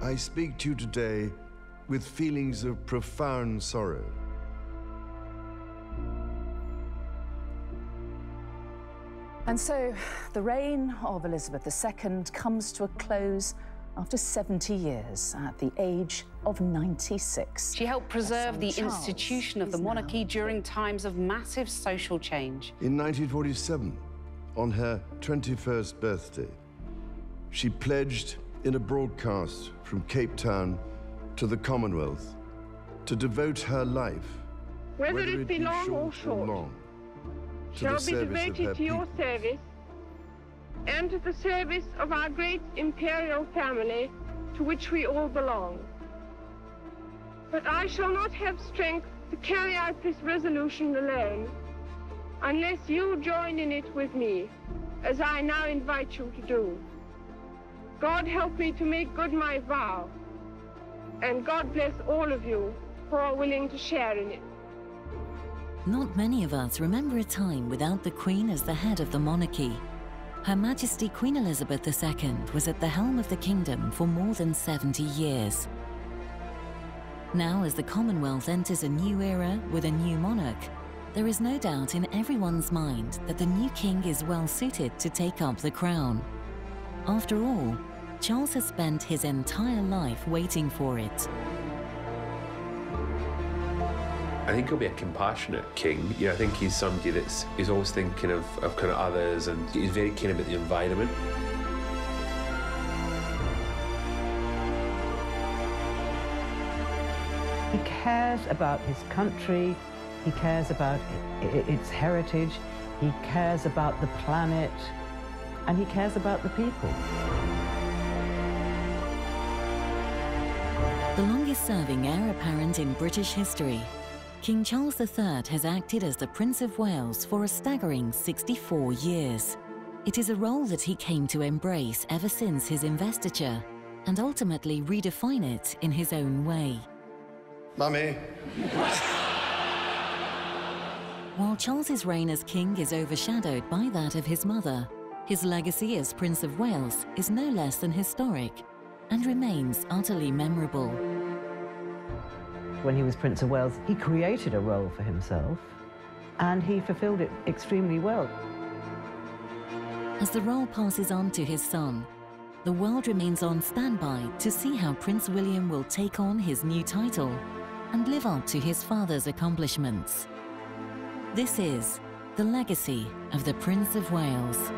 I speak to you today with feelings of profound sorrow. And so the reign of Elizabeth II comes to a close after 70 years at the age of 96. She helped preserve the Charles institution of the monarchy during times of massive social change. In 1947, on her 21st birthday, she pledged in a broadcast from Cape Town to the Commonwealth to devote her life, whether, it be long or short, long, to shall the be devoted to your people. service and to the service of our great imperial family to which we all belong. But I shall not have strength to carry out this resolution alone unless you join in it with me, as I now invite you to do. God help me to make good my vow, and God bless all of you who are willing to share in it. Not many of us remember a time without the Queen as the head of the monarchy. Her Majesty Queen Elizabeth II was at the helm of the kingdom for more than 70 years. Now, as the Commonwealth enters a new era with a new monarch, there is no doubt in everyone's mind that the new king is well suited to take up the crown. After all, Charles has spent his entire life waiting for it. I think he'll be a compassionate king. You know, I think he's somebody that's he's always thinking of, of kind of others and he's very keen about the environment. He cares about his country, he cares about i- i- its heritage, he cares about the planet, and he cares about the people. The longest serving heir apparent in British history, King Charles III has acted as the Prince of Wales for a staggering 64 years. It is a role that he came to embrace ever since his investiture and ultimately redefine it in his own way. Mummy, While Charles's reign as king is overshadowed by that of his mother, his legacy as Prince of Wales is no less than historic and remains utterly memorable. When he was Prince of Wales, he created a role for himself, and he fulfilled it extremely well. As the role passes on to his son, the world remains on standby to see how Prince William will take on his new title and live up to his father's accomplishments. This is the legacy of the Prince of Wales.